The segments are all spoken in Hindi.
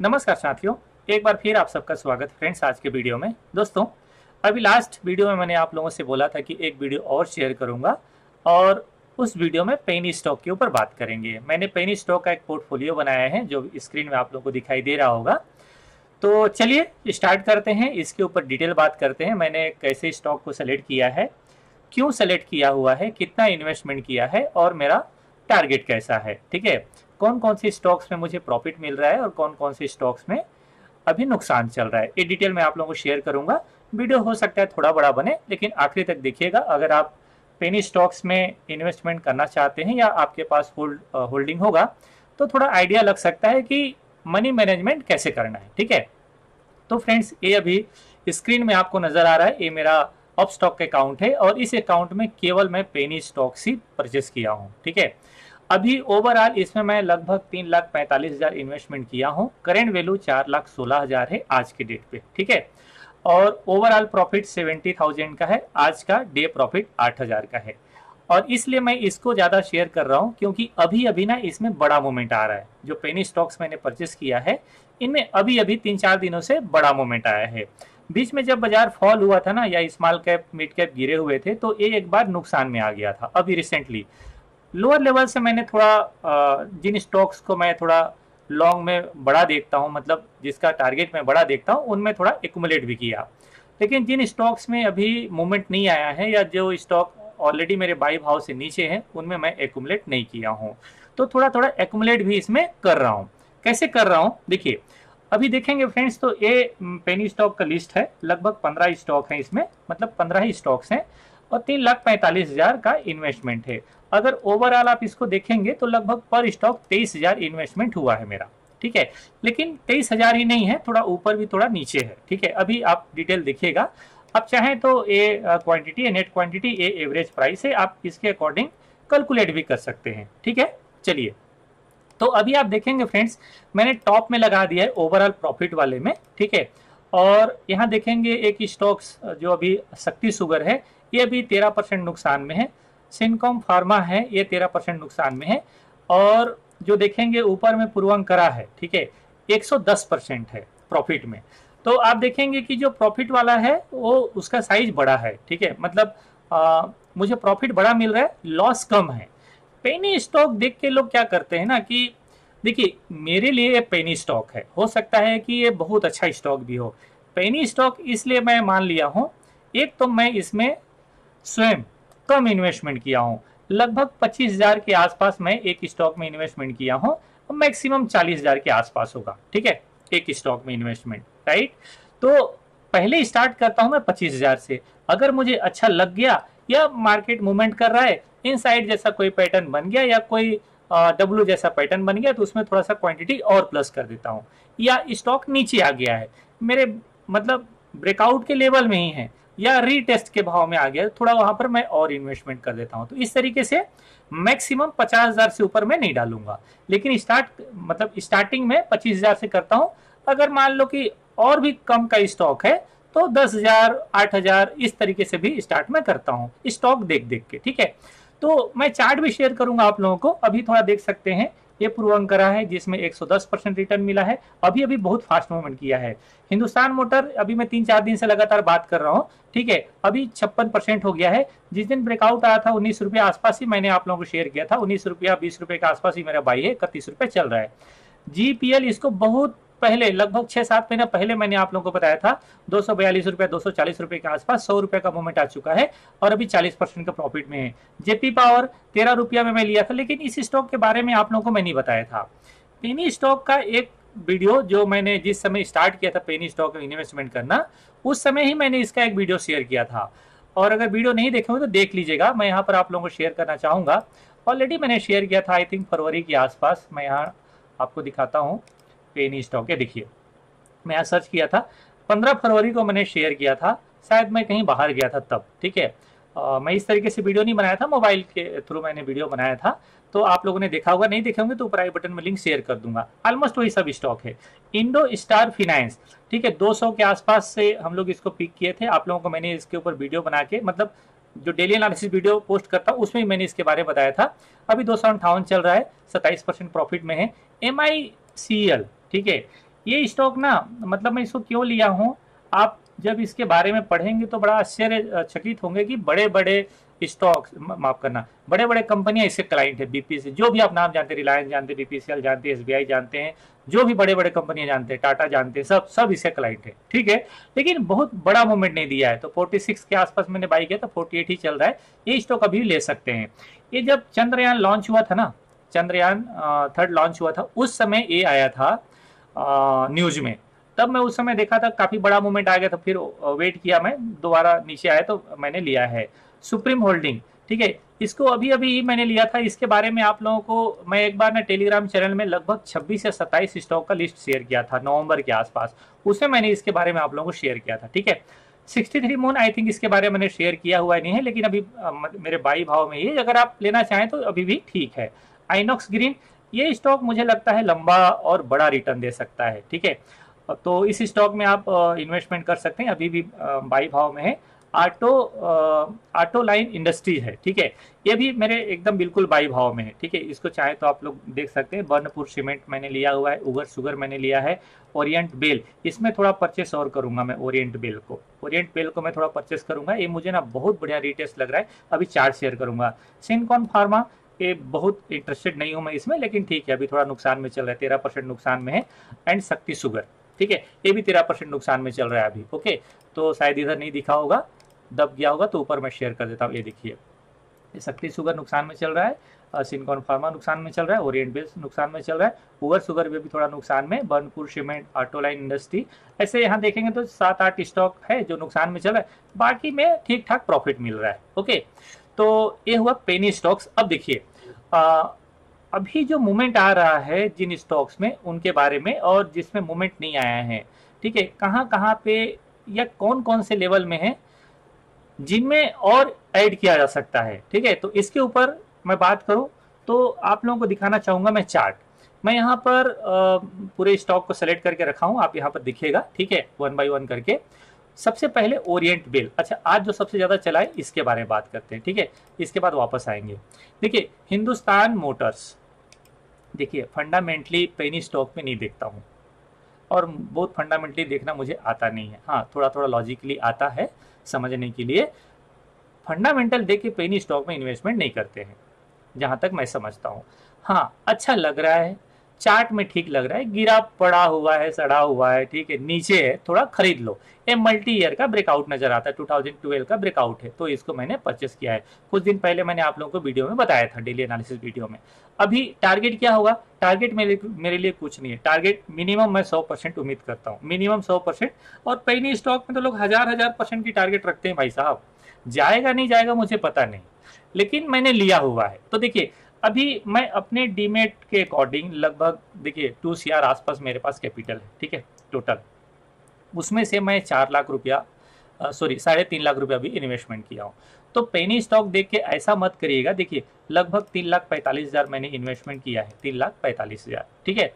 नमस्कार साथियों, एक बार फिर आप सबका स्वागत फ्रेंड्स आज के वीडियो में। दोस्तों, अभी लास्ट वीडियो में मैंने आप लोगों से बोला था कि एक वीडियो और शेयर करूँगा और उस वीडियो में पेनी स्टॉक के ऊपर बात करेंगे। मैंने पेनी स्टॉक का एक पोर्टफोलियो बनाया है, जो स्क्रीन में आप लोगों को दिखाई दे रहा होगा। तो चलिए स्टार्ट करते हैं, इसके ऊपर डिटेल बात करते हैं। मैंने कैसे स्टॉक को सेलेक्ट किया है, क्यों सेलेक्ट किया हुआ है, कितना इन्वेस्टमेंट किया है और मेरा टारगेट कैसा है, ठीक है? कौन कौन सी स्टॉक्स में मुझे प्रॉफिट मिल रहा है और कौन कौन सी स्टॉक्स में अभी नुकसान चल रहा है? ये डिटेल मैं आप लोगों को शेयर करूँगा। वीडियो हो सकता है थोड़ा बड़ा बने, लेकिन आखिरी तक देखिएगा। अगर आप पेनी स्टॉक्स में इन्वेस्टमेंट करना चाहते हैं या आपके पास होल्ड होल्डिंग होगा तो थोड़ा आइडिया लग सकता है कि मनी मैनेजमेंट कैसे करना है, ठीक है? तो फ्रेंड्स ये अभी स्क्रीन में आपको नज़र आ रहा है। ये मेरा ऑफ़ स्टॉक अकाउंट है और इस अकाउंट में केवल मैं पेनी स्टॉक्स ही परचेस किया हूँ, ठीक है? अभी ओवरऑल इसमें मैं लगभग तीन लाख पैंतालीस हज़ार इन्वेस्टमेंट किया हूँ। करेंट वैल्यू चार लाख सोलह हज़ार है आज के डेट पे, ठीक है? और ओवरऑल प्रॉफिट सेवेंटी थाउज़ेंड का है, आज का डे प्रॉफिट आठ हज़ार का है। और इसलिए मैं इसको ज़्यादा शेयर कर रहा हूँ क्योंकि अभी अभी ना इसमें बड़ा मोमेंट आ रहा है। जो पेनी स्टॉक्स मैंने परचेस किया है, इनमें अभी अभी तीन चार दिनों से बड़ा मोमेंट आया है। बीच में जब बाज़ार फॉल हुआ था ना, या स्मॉल कैप मिड कैप गिरे हुए थे तो ये एक बार नुकसान में आ गया था। अभी रिसेंटली लोअर लेवल से मैंने थोड़ा जिन स्टॉक्स को मैं थोड़ा लॉन्ग में बड़ा देखता हूँ मतलब जिसका टारगेट मैं बड़ा देखता हूँ, उनमें थोड़ा एकुमुलेट भी किया। लेकिन जिन स्टॉक्स में अभी मूवमेंट नहीं आया है या जो स्टॉक ऑलरेडी मेरे बाई भाव से नीचे हैं, उनमें मैं एकुमुलेट नहीं किया हूँ। तो थोड़ा थोड़ा एकुमुलेट भी इसमें कर रहा हूँ। कैसे कर रहा हूँ? देखिए, अभी देखेंगे फ्रेंड्स तो ये पेनी स्टॉक का लिस्ट है, लगभग पंद्रह स्टॉक है इसमें मतलब पंद्रह ही स्टॉक्स हैं। और तीन लाख पैंतालीस हज़ार का इन्वेस्टमेंट है। अगर ओवरऑल आप इसको देखेंगे तो लगभग पर स्टॉक तेईस हज़ार इन्वेस्टमेंट हुआ है मेरा, ठीक है? लेकिन तेईस हज़ार ही नहीं है, थोड़ा ऊपर भी थोड़ा नीचे है, ठीक है? अभी आप डिटेल देखिएगा। आप चाहें तो ये क्वांटिटी नेट क्वांटिटी ये एवरेज प्राइस है आप इसके अकॉर्डिंग कैलकुलेट भी कर सकते हैं, ठीक है? चलिए। तो अभी आप देखेंगे फ्रेंड्स मैंने टॉप में लगा दिया है ओवरऑल प्रॉफिट वाले में, ठीक है? और यहाँ देखेंगे एक स्टॉक्स जो अभी शक्ति सुगर है ये अभी तेरह परसेंट नुकसान में है। सिनकॉम फार्मा है ये तेरह परसेंट नुकसान में है। और जो देखेंगे ऊपर में पूर्वांकरा है ठीक है 110 परसेंट है प्रॉफिट में। तो आप देखेंगे कि जो प्रॉफिट वाला है वो उसका साइज़ बड़ा है ठीक है मतलब आ, मुझे प्रॉफिट बड़ा मिल रहा है लॉस कम है। पेनी स्टॉक देख के लोग क्या करते हैं ना कि देखिए मेरे लिए ये पेनी स्टॉक है हो सकता है कि ये बहुत अच्छा स्टॉक भी हो। पेनी स्टॉक इसलिए मैं मान लिया हूँ एक तो मैं इसमें स्वयं कम इन्वेस्टमेंट किया हूँ। लगभग पच्चीस हज़ार के आसपास मैं एक स्टॉक में इन्वेस्टमेंट किया हूँ मैक्सिमम चालीस हज़ार के आसपास होगा, ठीक है? एक स्टॉक में इन्वेस्टमेंट राइट तो पहले स्टार्ट करता हूँ मैं पच्चीस हज़ार से। अगर मुझे अच्छा लग गया या मार्केट मूवमेंट कर रहा है इन साइड जैसा कोई पैटर्न बन गया या कोई डब्ल्यू जैसा पैटर्न बन गया तो उसमें थोड़ा सा क्वांटिटी और प्लस कर देता हूँ। या स्टॉक नीचे आ गया है। मेरे मतलब ब्रेकआउट के लेवल में ही है। या रीटेस्ट के भाव में आ गया, थोड़ा वहाँ पर मैं और इन्वेस्टमेंट कर देता हूँ। तो इस तरीके से मैक्सिमम पचास हज़ार से ऊपर मैं नहीं डालूँगा। लेकिन स्टार्ट मतलब स्टार्टिंग में पच्चीस हज़ार से करता हूँ। अगर मान लो कि और भी कम का स्टॉक है तो दस हज़ार, आठ हज़ार इस तरीके से भी स्टार्ट में करता हूँ। स्टॉक देख देख के, ठीक है? तो मैं चार्ट भी शेयर करूँगा आप लोगों को। अभी थोड़ा देख सकते हैं ये पूर्वांकरा है, जिसमें 110 परसेंट रिटर्न मिला है। अभी अभी बहुत फास्ट मूवमेंट किया है। हिंदुस्तान मोटर अभी मैं तीन चार दिन से लगातार बात कर रहा हूँ, ठीक है? अभी छप्पन परसेंट हो गया है। जिस दिन ब्रेकआउट आया था, उन्नीस रुपये आसपास ही मैंने आप लोगों को शेयर किया था। उन्नीस रुपया, बीस रुपये के आसपास ही मेरा बाई है, इकतीस रुपये चल रहा है। जीपीएल इसको बहुत पहले, लगभग छह सात महीना पहले मैंने आप लोगों को बताया था, दो सौ बयालीस रुपए दो सौ चालीस रुपए के आसपास सौ रुपए का मूवमेंट आ चुका है और अभी चालीस परसेंट का प्रॉफिट में है। जेपी पावर तेरह रुपया में मैं लिया था, लेकिन इस स्टॉक के बारे में आप लोगों को मैं नहीं बताया था। पेनी स्टॉक का एक वीडियो जो मैंने जिस समय स्टार्ट किया था पेनी स्टॉक में इन्वेस्टमेंट करना, उस समय ही मैंने इसका एक वीडियो शेयर किया था। और अगर वीडियो नहीं देखे हो तो देख लीजिएगा, मैं यहाँ पर आप लोगों को शेयर करना चाहूँगा। ऑलरेडी मैंने शेयर किया था आई थिंक फरवरी के आसपास, मैं यहाँ आपको दिखाता हूँ। पेनी स्टॉक है। देखिए, मैं यहाँ सर्च किया था। पंद्रह फरवरी को मैंने शेयर किया था। शायद मैं कहीं बाहर गया था तब, ठीक है? मैं इस तरीके से वीडियो नहीं बनाया था मोबाइल के थ्रू मैंने वीडियो बनाया था। तो आप लोगों ने देखा होगा, नहीं देखे होंगे तो ऊपर आई बटन में लिंक शेयर कर दूँगा। ऑलमोस्ट वही सब स्टॉक है। इंडो स्टार फिनांस ठीक है? 200 के आसपास से हम लोग इसको पिक किए थे। आप लोगों को मैंने इसके ऊपर वीडियो बना के मतलब जो डेली एनालिसिस वीडियो पोस्ट करता हूँ, उसमें मैंने इसके बारे में बताया था। अभी दो चल रहा है, सत्ताईस परसेंट प्रॉफिट में है। एमआईसीएल ठीक है? ये स्टॉक ना मतलब मैं इसको क्यों लिया हूँ? आप जब इसके बारे में पढ़ेंगे तो बड़ा आश्चर्यचकित होंगे कि बड़े बड़े स्टॉक्स माफ़ करना बड़े बड़े कंपनियाँ इसके क्लाइंट है बीपीसी जो भी आप नाम जानते हैं रिलायंस जानते हैं बीपीसीएल जानते हैं एसबीआई जानते हैं, जो भी बड़े बड़े कंपनियाँ जानते हैं टाटा जानते हैं, सब सब इसके क्लाइंट है, ठीक है? लेकिन बहुत बड़ा मूवमेंट नहीं दिया है तो 46 के आसपास मैंने बाई किया तो 48 ही चल रहा है, ये स्टॉक अभी ले सकते हैं। ये जब चंद्रयान लॉन्च हुआ था ना, चंद्रयान थर्ड लॉन्च हुआ था, उस समय ये आया था न्यूज़ में। तब मैं उस समय देखा था, काफ़ी बड़ा मूवमेंट आ गया था, फिर वेट किया मैं, दोबारा नीचे आया तो मैंने लिया है। सुप्रीम होल्डिंग ठीक है? इसको अभी अभी मैंने लिया था, इसके बारे में आप लोगों को मैं एक बार ना टेलीग्राम चैनल में लगभग 26 या 27 स्टॉक का लिस्ट शेयर किया था, नवंबर के आसपास। उसमें मैंने इसके बारे में आप लोगों को शेयर किया था, ठीक है? 63 मून आई थिंक इसके बारे में मैंने शेयर किया हुआ नहीं है, लेकिन अभी मेरे बाई भाव में ये अगर आप लेना चाहें तो अभी भी ठीक है। आइनॉक्स ग्रीन ये स्टॉक मुझे लगता है लंबा और बड़ा रिटर्न दे सकता है, ठीक है? तो इस स्टॉक में आप इन्वेस्टमेंट कर सकते हैं, अभी भी बाई भाव में है। ऑटो ऑटो लाइन इंडस्ट्री है, ठीक है? ये भी मेरे एकदम बिल्कुल बाई भाव में है, ठीक है? इसको चाहे तो आप लोग देख सकते हैं बर्नपुर सीमेंट मैंने लिया हुआ है उगर शुगर मैंने लिया है ओरिएंट बेल इसमें थोड़ा परचेस और करूँगा मैं ओरिएंट बेल को। ओरिएंट बेल को मैं थोड़ा परचेस करूँगा, ये मुझे ना बहुत बढ़िया रिटेस्ट लग रहा है, अभी चार्ट शेयर करूँगा। सिनकॉन फार्मा ये बहुत इंटरेस्टेड नहीं हूँ मैं इसमें, लेकिन ठीक है, अभी थोड़ा नुकसान में चल रहा है, तेरह परसेंट नुकसान में है एंड शक्ति सुगर ठीक है? ये भी तेरह परसेंट नुकसान में चल रहा है अभी, ओके? तो शायद इधर नहीं दिखा होगा, दब गया होगा तो ऊपर मैं शेयर कर देता हूँ, ये देखिए। शक्ति सुगर नुकसान में चल रहा है सिनकॉन फार्मा नुकसान में चल रहा है ओरिएंट बेस नुकसान में चल रहा है उगर सुगर में भी थोड़ा नुकसान में बर्नपुर सीमेंट ऑटोलाइन इंडस्ट्री ऐसे यहाँ देखेंगे तो सात आठ स्टॉक है जो नुकसान में चल रहा है, बाकी में ठीक ठाक प्रॉफिट मिल रहा है, ओके? तो ये हुआ पेनी स्टॉक्स अब देखिए अभी जो मूवमेंट आ रहा है जिन स्टॉक्स में, उनके बारे में और जिसमें मूवमेंट नहीं आया है, ठीक है, कहाँ कहाँ पे या कौन कौन से लेवल में है, जिनमें और ऐड किया जा सकता है, ठीक है तो इसके ऊपर मैं बात करूँ तो आप लोगों को दिखाना चाहूँगा मैं चार्ट मैं यहाँ पर पूरे स्टॉक को सेलेक्ट करके रखा हूँ, आप यहाँ पर दिखेगा, ठीक है वन बाय वन करके। सबसे पहले ओरिएंट बेल अच्छा आज जो सबसे ज़्यादा चला है, इसके बारे में बात करते हैं, ठीक है? इसके बाद वापस आएँगे। देखिए, हिंदुस्तान मोटर्स, देखिए, फंडामेंटली पेनी स्टॉक में नहीं देखता हूँ। और बहुत फंडामेंटली देखना मुझे आता नहीं है। हाँ थोड़ा थोड़ा लॉजिकली आता है, समझने के लिए। फंडामेंटल देख के पेनी स्टॉक में इन्वेस्टमेंट नहीं करते हैं, जहाँ तक मैं समझता हूँ। हाँ अच्छा लग रहा है चार्ट में ठीक लग रहा है, गिरा पड़ा हुआ है, सड़ा हुआ है, ठीक है, नीचे है, थोड़ा खरीद लो। ये मल्टी ईयर का ब्रेकआउट नज़र आता है 2012 का ब्रेकआउट है तो इसको मैंने परचेस किया है। कुछ दिन पहले मैंने आप लोगों को वीडियो में बताया था डेली एनालिसिस वीडियो में। अभी टारगेट क्या होगा? टारगेट मेरे मेरे लिए कुछ नहीं है। टारगेट मिनिमम मैं सौ परसेंट उम्मीद करता हूँ। मिनिमम सौ परसेंट। और पहली स्टॉक में तो लोग हज़ार हज़ार परसेंट की टारगेट रखते हैं भाई साहब। जाएगा, नहीं जाएगा, मुझे पता नहीं। लेकिन मैंने लिया हुआ है। तो देखिए अभी मैं अपने डीमेट के अकॉर्डिंग लगभग, देखिए टू सी आर आसपास मेरे पास कैपिटल है, ठीक है टोटल उसमें से मैं चार लाख रुपया सॉरी साढ़े तीन लाख रुपया भी इन्वेस्टमेंट किया हूँ। तो पेनी स्टॉक देख के ऐसा मत करिएगा, देखिए, लगभग तीन लाख पैंतालीस हज़ार मैंने इन्वेस्टमेंट किया है, तीन लाख पैंतालीस हज़ार, ठीक है?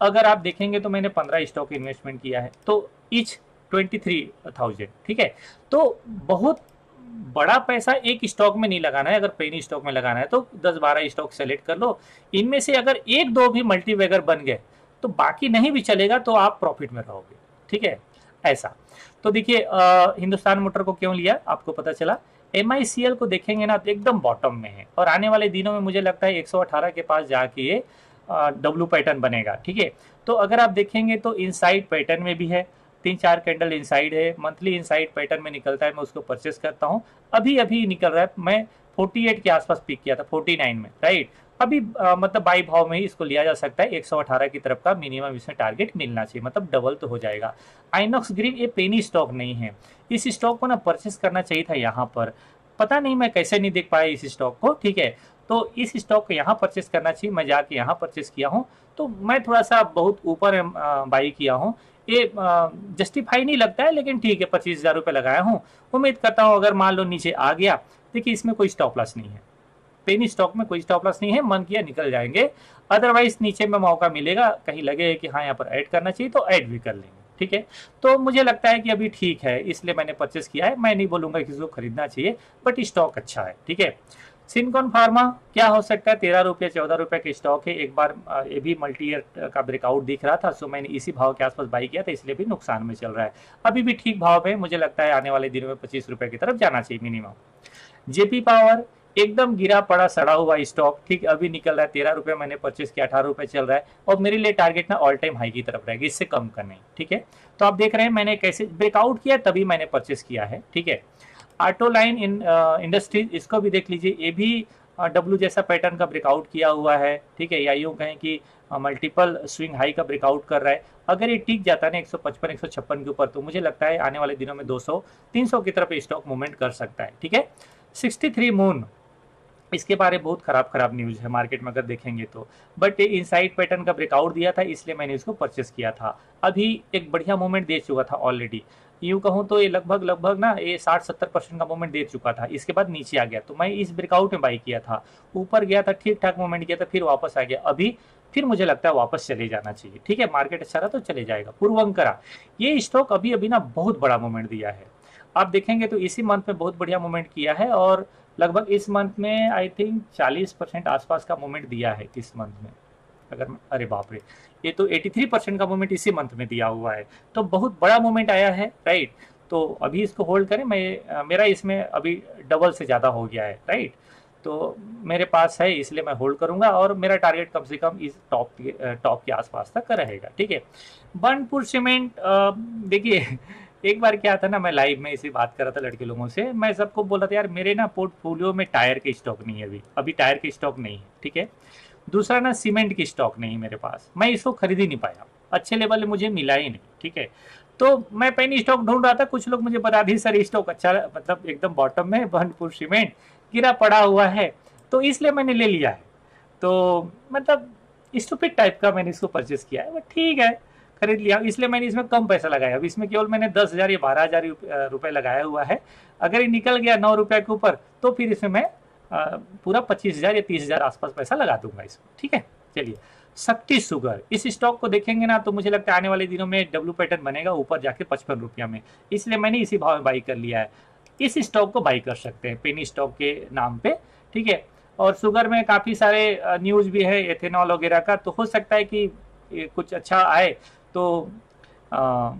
अगर आप देखेंगे तो मैंने पंद्रह स्टॉक इन्वेस्टमेंट किया है तो इच ट्वेंटी थ्री थाउज़ेंड ठीक है? तो बहुत बड़ा पैसा एक स्टॉक में नहीं लगाना है, अगर पेनी स्टॉक में लगाना है तो दस बारह स्टॉक सेलेक्ट कर लो। इनमें से अगर एक दो भी मल्टीवेगर बन गए तो बाकी नहीं भी चलेगा तो आप प्रॉफिट में रहोगे। ठीक है? ऐसा। तो देखिए हिंदुस्तान मोटर को क्यों लिया? आपको पता चला। एमआईसीएल को देखेंगे ना तो एकदम बॉटम में है। और आने वाले दिनों में मुझे लगता है 118 के पास जाके ये डब्लू पैटर्न बनेगा। ठीक है? तो अगर आप देखेंगे तो इनसाइड पैटर्न में भी है। तीन चार कैंडल इनसाइड है मंथली इनसाइड पैटर्न में निकलता है मैं उसको परचेस करता हूँ। अभी अभी निकल रहा है मैं 48 के आसपास पिक किया था 49 में राइट अभी आ, मतलब बाई भाव में ही इसको लिया जा सकता है 118 की तरफ़ का मिनिमम इसमें टारगेट मिलना चाहिए मतलब डबल तो हो जाएगा। आइनॉक्स ग्रीन ये पेनी स्टॉक नहीं है। इस स्टॉक को ना परचेस करना चाहिए था यहाँ पर। पता नहीं मैं कैसे नहीं देख पाया इस स्टॉक को ठीक है? तो इस स्टॉक को यहाँ परचेस करना चाहिए मैं जाके यहाँ परचेस किया हूँ। तो मैं थोड़ा सा बहुत ऊपर बाई किया हूँ। ये जस्टिफाई नहीं लगता है, लेकिन ठीक है, पच्चीस हज़ार रुपये लगाया हूँ। उम्मीद करता हूँ, अगर मान लो नीचे आ गया, देखिए इसमें कोई स्टॉप लॉस नहीं है। पेनी स्टॉक में कोई स्टॉप लॉस नहीं है, मन किया निकल जाएँगे। अदरवाइज़ नीचे में मौका मिलेगा, कहीं लगे कि हाँ यहाँ पर ऐड करना चाहिए तो ऐड भी कर लेंगे, ठीक है? तो मुझे लगता है कि अभी ठीक है, इसलिए मैंने परचेस किया है। मैं नहीं बोलूँगा किसी को खरीदना चाहिए बट स्टॉक अच्छा है, ठीक है? सिनकॉन फार्मा, क्या हो सकता है? तेरह रुपये, चौदह रुपये के स्टॉक है। एक बार ये भी मल्टी ईयर का ब्रेकआउट दिख रहा था सो मैंने इसी भाव के आसपास बाई किया था, इसलिए भी नुकसान में चल रहा है। अभी भी ठीक भाव है, मुझे लगता है आने वाले दिनों में पच्चीस रुपये की तरफ़ जाना चाहिए मिनिमम जेपी पावर एकदम गिरा पड़ा, सड़ा हुआ स्टॉक ठीक, अभी निकल रहा है, तेरह रुपये मैंने परचेस किया, अठारह रुपये चल रहा है, और मेरे लिए टारगेट ना ऑल टाइम हाई की तरफ़ रहेगी, इससे कम करने ठीक है? तो आप देख रहे हैं, मैंने कैसे ब्रेकआउट किया तभी मैंने परचेस किया है, ठीक है? ऑटो लाइन इन इंडस्ट्रीज़ इसको भी देख लीजिए। ये भी डब्ल्यू जैसा पैटर्न का ब्रेकआउट किया हुआ है, ठीक है? या यूँ कहें कि मल्टीपल स्विंग हाई का ब्रेकआउट कर रहा है। अगर ये टिक जाता है ना 155 156 के ऊपर तो मुझे लगता है आने वाले दिनों में 200 300 की तरफ़ स्टॉक मूवमेंट कर सकता है, ठीक है? 63 मून इसके बारे में बहुत खराब खराब न्यूज़ है मार्केट में अगर देखेंगे तो। बट ये इनसाइड पैटर्न का ब्रेकआउट दिया था, इसलिए मैंने इसको परचेस किया था। अभी एक बढ़िया मूवमेंट दे चुका था ऑलरेडी यूँ कहूँ तो ये लगभग लगभग ना ये साठ, सत्तर परसेंट का मूवमेंट दे चुका था। इसके बाद नीचे आ गया। तो मैं इस ब्रेकआउट में बाई किया था। ऊपर गया था ठीक ठाक मूवमेंट किया था, फिर वापस आ गया। अभी फिर मुझे लगता है वापस चले जाना चाहिए। ठीक है मार्केट अच्छा रहा तो चले जाएगा। पूर्वंकरा ये स्टॉक अभी अभी ना बहुत बड़ा मूवमेंट दिया है। आप देखेंगे तो इसी मंथ में बहुत बढ़िया मूवमेंट किया है और लगभग इस मंथ में आई थिंक 40 परसेंट आसपास का मूवमेंट दिया है इस मंथ में। अगर अरे बाप रे। ये तो 83 परसेंट का मूवमेंट इसी मंथ में दिया हुआ है। तो बहुत बड़ा मूवमेंट आया है राइट तो अभी इसको होल्ड करें, मैं मेरा इसमें अभी डबल से ज़्यादा हो गया है राइट तो मेरे पास है, इसलिए मैं होल्ड करूँगा और मेरा टारगेट कम से कम इस टॉप टॉप के आसपास तक रहेगा, ठीक है? बनपुर सीमेंट देखिए, एक बार क्या था ना, मैं लाइव में इसी बात कर रहा था लड़के लोगों से। मैं सबको बोला था, यार, मेरे ना पोर्टफोलियो में टायर के स्टॉक नहीं है अभी। अभी टायर के स्टॉक नहीं है, ठीक है? दूसरा ना, सीमेंट की स्टॉक नहीं मेरे पास। मैं इसको खरीद ही नहीं पाया। अच्छे लेवल मुझे मिला ही नहीं, ठीक है? तो मैं पेनी स्टॉक ढूंढ रहा था, कुछ लोग मुझे बता दी सर स्टॉक अच्छा मतलब एकदम बॉटम में बहनपुर सीमेंट गिरा पड़ा हुआ है। तो इसलिए मैंने ले लिया है। तो मतलब स्टूपिड टाइप का मैंने इसको परचेस किया है, बट ठीक है, खरीद लिया। इसलिए मैंने इसमें कम पैसा लगाया। अब इसमें केवल मैंने दस हज़ार या बारह हज़ार रुपये लगाया हुआ है। अगर ये निकल गया नौ रुपये के ऊपर तो फिर इसमें मैं पूरा पच्चीस हज़ार या तीस हज़ार आसपास पैसा लगा दूँगा इसमें ठीक है? चलिए शक्ति शुगर इस स्टॉक को देखेंगे ना तो मुझे लगता है आने वाले दिनों में डब्ल्यू पैटर्न बनेगा ऊपर जाके पचपन रुपया में इसलिए मैंने इसी भाव में बाई कर लिया है। इस स्टॉक को बाई कर सकते हैं पेनी स्टॉक के नाम पे ठीक है? और शुगर में काफ़ी सारे न्यूज़ भी है एथेनॉल वगैरह का तो हो सकता है कि कुछ अच्छा आए तो आ,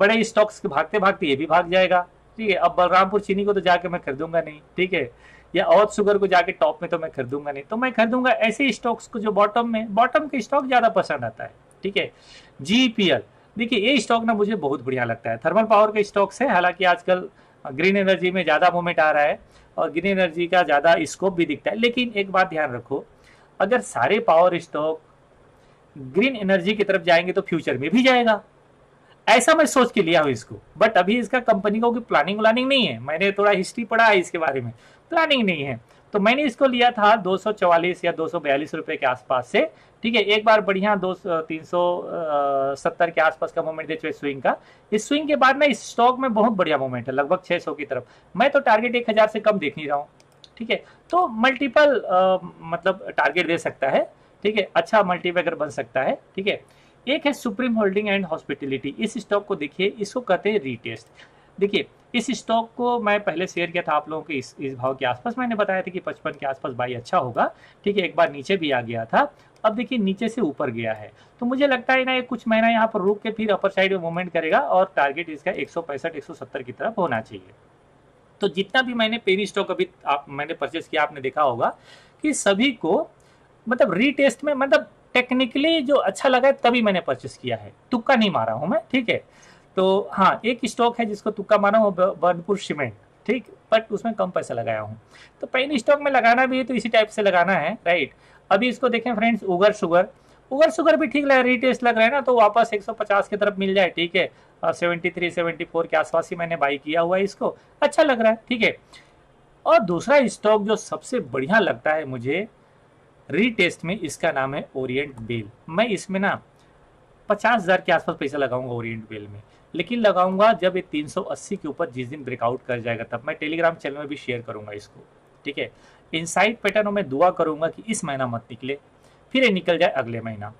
बड़े स्टॉक्स के भागते भागते ये भी भाग जाएगा ठीक है? अब बलरामपुर चीनी को तो जाके मैं खरीदूँगा नहीं ठीक है? या और शुगर को जाके टॉप में तो मैं खरीदूँगा नहीं। तो मैं खरीदूँगा ऐसे स्टॉक्स को जो बॉटम में बॉटम के स्टॉक ज़्यादा पसंद आता है, ठीक है? जीपीएल देखिए, ये स्टॉक ना मुझे बहुत बढ़िया लगता है। थर्मल पावर के स्टॉक्स है, हालाँकि आजकल ग्रीन एनर्जी में ज़्यादा मूवमेंट आ रहा है और ग्रीन एनर्जी का ज़्यादा स्कोप भी दिखता है। लेकिन एक बात ध्यान रखो, अगर सारे पावर स्टॉक ग्रीन एनर्जी की तरफ़ जाएँगे तो फ्यूचर में भी जाएगा। ऐसा मैं सोच के लिया हूँ इसको। बट अभी इसका कंपनी को प्लानिंग व्लानिंग नहीं है। मैंने थोड़ा हिस्ट्री पढ़ा है इसके बारे में। प्लानिंग नहीं है। तो मैंने इसको लिया था 244 या 242 रुपए के आसपास से। ठीक है, एक बार बढ़िया दो तीन सौ के आसपास का मोमेंट दे चुके स्विंग का। इस स्विंग के बाद ना इस स्टॉक में बहुत बढ़िया मोमेंट है, लगभग 600 की तरफ़। मैं तो टारगेट एक हज़ार से कम देख नहीं रहा हूँ। ठीक है तो मल्टीपल मतलब टारगेट दे सकता है। ठीक है अच्छा मल्टीवेगर बन सकता है। ठीक है, एक है सुप्रीम होल्डिंग एंड हॉस्पिटलिटी इस स्टॉक को देखिए, इसको कहते हैं रीटेस्ट देखिए, इस स्टॉक को मैं पहले शेयर किया था आप लोगों के इस इस भाव के आसपास। मैंने बताया था कि पचपन के आसपास बाई अच्छा होगा। ठीक है, एक बार नीचे भी आ गया था। अब देखिए, नीचे से ऊपर गया है। तो मुझे लगता है ना, ये कुछ महीना यहाँ पर रुक के फिर अपर साइड में मूवमेंट करेगा और टारगेट इसका एक सौ की तरफ़ होना चाहिए। तो जितना भी मैंने पेनी स्टॉक अभी आप, मैंने परचेस किया, आपने देखा होगा कि सभी को मतलब रीटेस्ट में मतलब टेक्निकली जो अच्छा लगा है, तभी मैंने परचेस किया है। तुक्का नहीं मारा हूँ मैं, ठीक है? तो हाँ एक स्टॉक है जिसको तुक्का मारा हूँ बर्नपुर सीमेंट, ठीक? बट उसमें कम पैसा लगाया हूँ। तो पेन स्टॉक में लगाना भी है तो इसी टाइप से लगाना है, राइट? अभी इसको देखें friends, Ugar sugar. Ugar sugar भी ठीक लग रहा है, रीटेस्ट लग रहा है ना तो वापस 150 की तरफ़ मिल जाए, ठीक है? सेवेंटी थ्री, सेवेंटी फोर के आसपास ही मैंने बाई किया हुआ है इसको। अच्छा लग रहा है, ठीक है? और दूसरा स्टॉक जो सबसे बढ़िया लगता है मुझे, रीटेस्ट में, इसका नाम है ओरिएंट बेल। मैं इसमें ना, पचास हज़ार के आसपास पैसा लगाऊँगा ओरिएंट बेल में। लेकिन लगाऊँगा जब ये 380 के ऊपर जिस दिन ब्रेकआउट कर जाएगा, तब मैं टेलीग्राम चैनल में भी शेयर करूँगा इसको, ठीक है? इनसाइड पैटर्न में दुआ करूँगा कि इस महीना मत निकले, फिर ये निकल जाए अगले महीना।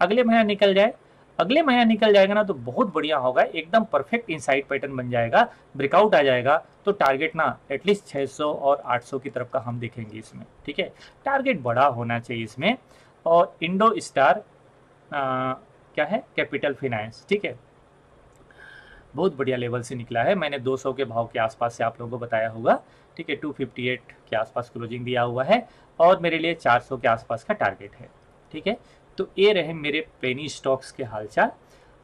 अगले महीना निकल जाए, अगले महीना निकल जाएगा ना तो बहुत बढ़िया होगा, एकदम परफेक्ट इनसाइड पैटर्न बन जाएगा ब्रेकआउट आ जाएगा तो टारगेट ना एटलीस्ट 600 और 800 की तरफ़ का हम देखेंगे इसमें, ठीक है? टारगेट बड़ा होना चाहिए इसमें और इंडो स्टार क्या है? कैपिटल फिनेंस ठीक है? बहुत बढ़िया लेवल से निकला है। मैंने 200 के भाव के आसपास से आप लोगों को बताया होगा। ठीक है 258 के आसपास क्लोजिंग दिया हुआ है और मेरे लिए 400 के आसपास का टारगेट है। ठीक है तो ये रहे मेरे पेनी स्टॉक्स के हालचाल।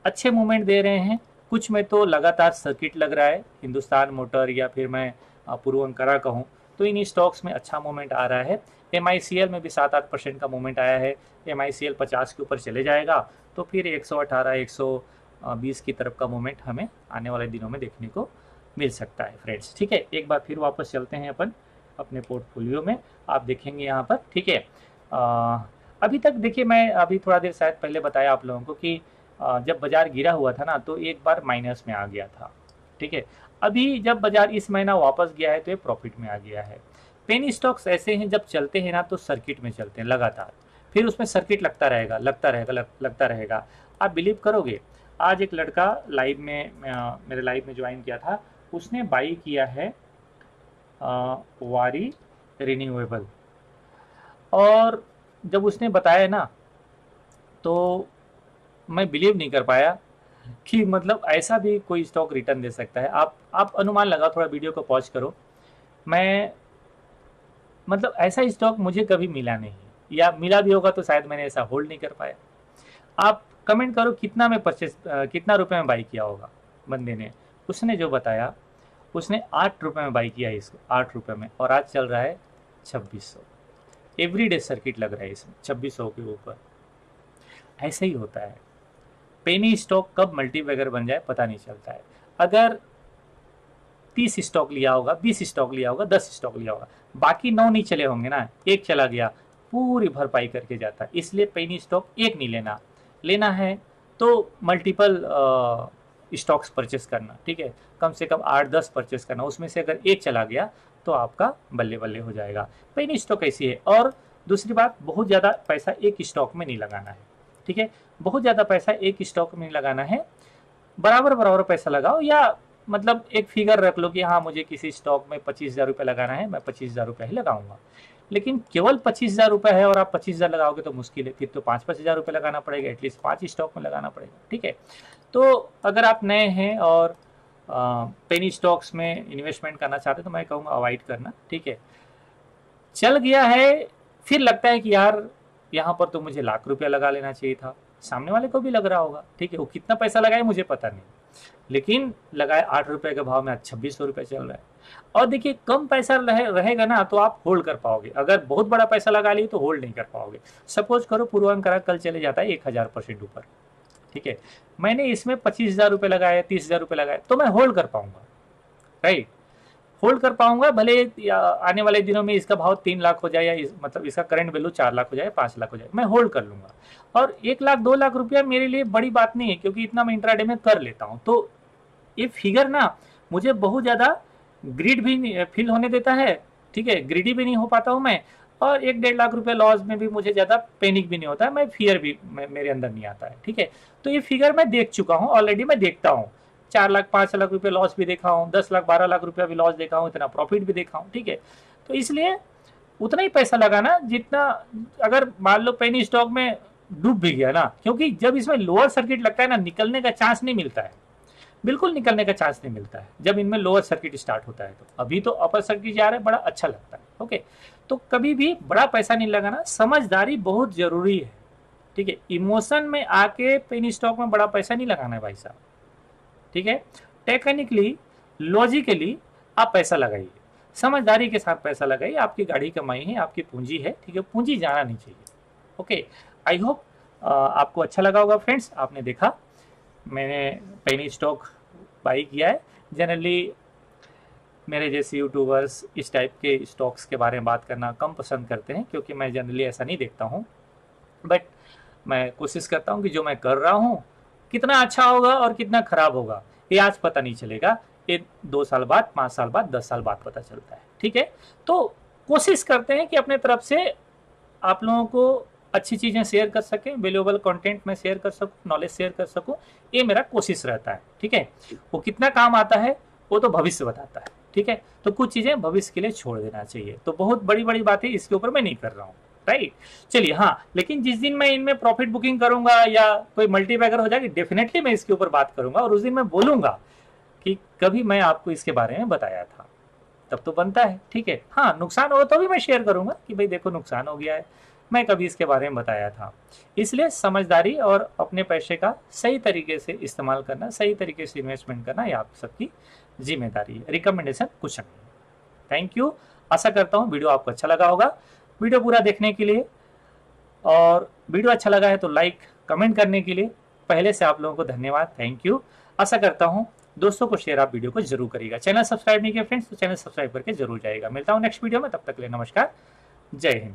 अच्छे मूवमेंट दे रहे हैं। कुछ में तो लगातार सर्किट लग रहा है। हिंदुस्तान मोटर या फिर मैं पूर्वंकरा कहूँ तो इन स्टॉक्स में अच्छा मूवमेंट आ रहा है। MICL में भी सात आठ परसेंट का मूवमेंट आया है। एम आई के ऊपर चले जाएगा। तो फिर एक सौ अठारह, एक सौ बीस की तरफ़ का मूवमेंट हमें आने वाले दिनों में देखने को मिल सकता है फ्रेंड्स ठीक है? एक बार फिर वापस चलते हैं अपन अपने पोर्टफोलियो में। आप देखेंगे यहाँ पर ठीक है? अभी तक देखिए मैं अभी थोड़ा देर शायद पहले बताया आप लोगों को कि जब बाज़ार गिरा हुआ था ना तो एक बार माइनस में आ गया था ठीक है? अभी जब बाज़ार इस महीना वापस गया है तो ये प्रॉफिट में आ गया है। पेनी स्टॉक्स ऐसे हैं जब चलते हैं ना तो सर्किट में चलते हैं लगातार। फिर उसमें सर्किट लगता रहेगा लगता रहेगा लग, लगता रहेगा। आप बिलीव करोगे आज एक लड़का लाइव में मेरे लाइव में ज्वाइन किया था। उसने बाई किया है आ, वारी रिन्यूएबल और जब उसने बताया ना तो मैं बिलीव नहीं कर पाया कि मतलब ऐसा भी कोई स्टॉक रिटर्न दे सकता है। आप आप अनुमान लगा थोड़ा वीडियो को पॉज करो। मैं मतलब ऐसा स्टॉक मुझे कभी मिला नहीं। या मिला भी होगा तो शायद मैंने ऐसा होल्ड नहीं कर पाया। आप कमेंट करो कितना में परचेस कितना रुपए में बाई किया होगा बंदे ने। उसने जो बताया, उसने आठ रुपये में बाई किया इसको, आठ रुपये में, और आज चल रहा है छब्बीस सौ। एवरी डे सर्किट लग रहा है इसमें, छब्बीस सौ के ऊपर। ऐसे ही होता है। पेनी स्टॉक कब मल्टीवेगर बन जाए, पता नहीं चलता है। अगर तीस स्टॉक लिया होगा, बीस स्टॉक लिया होगा, दस स्टॉक लिया होगा, बाकी नौ नहीं चले होंगे ना, एक चला गया, पूरी भरपाई करके जाता है। इसलिए पेनी स्टॉक एक नहीं लेना। लेना है तो मल्टीपल स्टॉक्स परचेस करना, ठीक है? कम से कम आठ दस परचेस करना, उसमें से अगर एक चला गया तो आपका बल्ले बल्ले हो जाएगा। पेनी स्टॉक ऐसी है। और दूसरी बात, बहुत ज़्यादा पैसा एक स्टॉक में नहीं लगाना है, ठीक है? बहुत ज़्यादा पैसा एक स्टॉक में नहीं लगाना है, बराबर बराबर पैसा लगाओ, या मतलब एक फिगर रख लो कि हाँ मुझे किसी स्टॉक में पच्चीस हज़ार रुपये लगाना है, मैं पच्चीस हज़ार रुपये ही लगाऊँगा। लेकिन केवल पच्चीस हज़ार रुपये है और आप पच्चीस हज़ार लगाओगे तो मुश्किल है। फिर तो पाँच पाँच हज़ार रुपये लगाना पड़ेगा एटलीस्ट पाँच स्टॉक में लगाना पड़ेगा, ठीक है? तो अगर आप नए हैं और पेनी स्टॉक्स में इन्वेस्टमेंट करना चाहते तो मैं कहूँगा अवॉइड करना, ठीक है? चल गया है, फिर लगता है कि यार, यहाँ पर तो मुझे लाख रुपया लगा लेना चाहिए था। सामने वाले को भी लग रहा होगा, ठीक है? वो कितना पैसा लगाए मुझे पता नहीं। लेकिन लगाए आठ रुपए के भाव में आज छब्बीस सौ रुपए चल रहा है। और देखिए कम पैसा रहे, रहेगा ना तो आप होल्ड कर पाओगे। अगर बहुत बड़ा पैसा लगा लिए तो होल्ड नहीं कर पाओगे। सपोज़ करो पूर्वांकरा कल चले जाता है एक हज़ार परसेंट ऊपर। ठीक है? मैंने इसमें पच्चीस हज़ार रुपए लगाए तीस हज़ार रुपए लगाए तो मैं होल्ड कर पाऊँगा। राइट होल्ड कर पाऊँगा भले आने वाले दिनों में इसका भाव तीन लाख हो जाए या इस, मतलब इसका करंट वैल्यू चार लाख हो जाए पाँच लाख हो जाए मैं होल्ड कर लूँगा। और एक लाख दो लाख रुपया मेरे लिए बड़ी बात नहीं है क्योंकि इतना मैं इंट्राडे में कर लेता हूँ। तो ये फिगर ना मुझे बहुत ज़्यादा ग्रीड भी फील होने देता है ठीक है? ग्रीडी भी नहीं हो पाता हूँ मैं और एक डेढ़ लाख रुपए लॉस में भी मुझे ज़्यादा पैनिक भी नहीं होता है मैं फियर भी मेरे अंदर नहीं आता है ठीक है? तो ये फिगर मैं देख चुका हूँ ऑलरेडी मैं देखता हूँ। चार लाख, पाँच लाख रुपए लॉस भी देखा हूँ, दस लाख, बारह लाख रुपया भी लॉस देखा हूँ, इतना प्रॉफिट भी देखा हूँ, ठीक है? तो इसलिए उतना ही पैसा लगाना जितना, अगर मान लो पेनी स्टॉक में डूब भी गया ना, क्योंकि जब इसमें लोअर सर्किट लगता है ना, निकलने का चांस नहीं मिलता है। बिल्कुल निकलने का चांस नहीं मिलता है, जब इनमें लोअर सर्किट स्टार्ट होता है तो। अभी तो अपर सर्किट जा रहा है, बड़ा अच्छा लगता है ओके तो कभी भी बड़ा पैसा नहीं लगाना, समझदारी बहुत ज़रूरी है, ठीक है? इमोशन में आके पेनी स्टॉक में बड़ा पैसा नहीं लगाना है भाई साहब। ठीक है? टेक्निकली लॉजिकली आप पैसा लगाइए। समझदारी के साथ पैसा लगाइए। आपकी गाड़ी कमाई है, आपकी पूंजी है, ठीक है? पूंजी जाना नहीं चाहिए। ओके आई होप आपको अच्छा लगा होगा फ्रेंड्स आपने देखा, मैंने पेनी स्टॉक बाई किया है। जनरली मेरे जैसे यूट्यूबर्स इस टाइप के स्टॉक्स के बारे में बात करना कम पसंद करते हैं, क्योंकि मैं जनरली ऐसा नहीं देखता हूँ। बट मैं कोशिश करता हूँ कि जो मैं कर रहा हूँ कितना अच्छा होगा और कितना खराब होगा, ये आज पता नहीं चलेगा। ये दो साल बाद, पाँच साल बाद, दस साल बाद पता चलता है, ठीक है? तो कोशिश करते हैं कि अपने तरफ़ से आप लोगों को अच्छी चीज़ें शेयर कर सकें वेल्यूएबल कंटेंट में शेयर कर सकूँ नॉलेज शेयर कर सकूँ, ये मेरा कोशिश रहता है, ठीक है? वो कितना काम आता है, वो तो भविष्य बताता है, ठीक है? तो कुछ चीज़ें भविष्य के लिए छोड़ देना चाहिए। तो बहुत बड़ी बड़ी बातें इसके ऊपर मैं नहीं कर रहा हूँ। राइट चलिए हाँ लेकिन जिस दिन मैं इनमें प्रॉफिट बुकिंग करूँगा या कोई मल्टीपैकर हो जाएगी डेफिनेटली मैं इसके ऊपर बात करूँगा और उस दिन मैं बोलूँगा कि कभी मैं आपको इसके बारे में बताया था। तब तो बनता है, ठीक है। हाँ नुकसान हो तो भी मैं शेयर करूँगा कि भाई देखो, नुकसान हो गया है। मैं कभी इसके बारे में बताया था। इसलिए समझदारी और अपने पैसे का सही तरीके से इस्तेमाल करना, सही तरीके से इन्वेस्टमेंट करना, ये आप सबकी ज़िम्मेदारी है। रिकमेंडेशन कुछ नहीं थैंक यू आशा करता हूँ वीडियो आपको अच्छा लगा होगा। वीडियो पूरा देखने के लिए और वीडियो अच्छा लगा है तो लाइक, कमेंट करने के लिए पहले से आप लोगों को धन्यवाद, थैंक यू। आशा करता हूँ दोस्तों को शेयर आप वीडियो को ज़रूर करिएगा। चैनल सब्सक्राइब नहीं किया फ्रेंड्स तो चैनल सब्सक्राइब करके ज़रूर जाएगा मिलता हूँ नेक्स्ट वीडियो में, तब तक ले नमस्कार, जय हिंद।